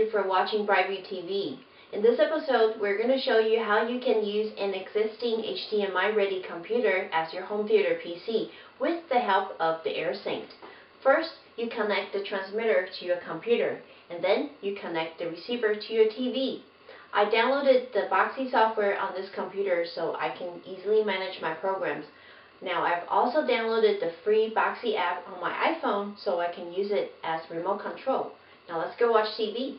you for watching brite-View TV. In this episode, we're going to show you how you can use an existing HDMI-ready computer as your home theater PC with the help of the AirSync. First, you connect the transmitter to your computer, and then you connect the receiver to your TV. I downloaded the Boxee software on this computer so I can easily manage my programs. Now I've also downloaded the free Boxee app on my iPhone so I can use it as remote control. Now let's go watch TV.